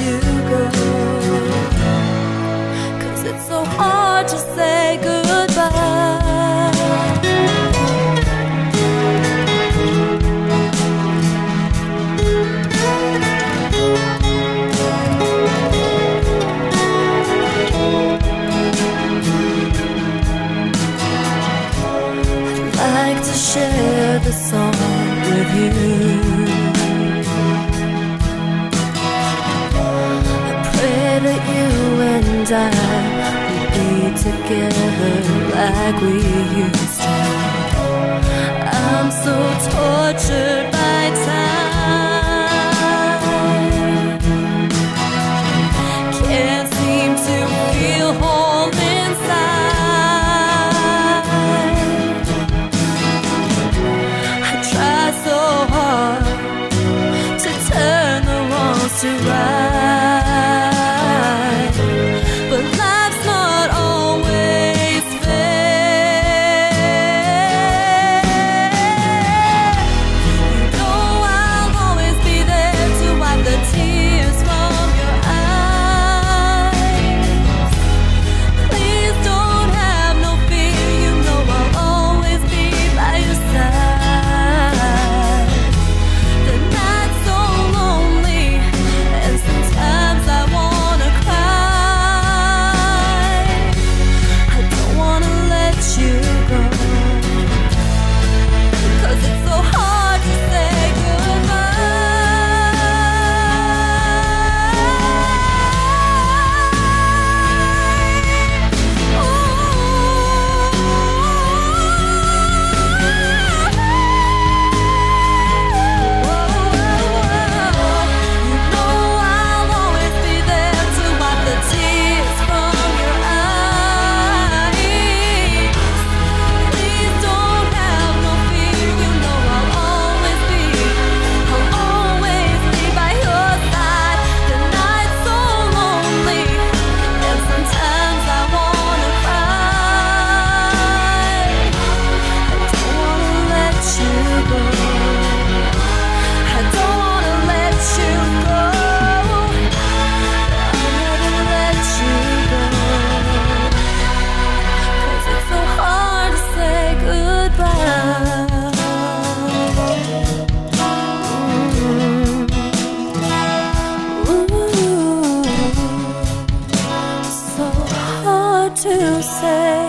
you go Cause it's so hard to say goodbye. I'd like to share the song with you. and I will be together like we used to. I'm so tortured by time. Can't seem to feel whole inside. I try so hard to turn the walls to right. to say.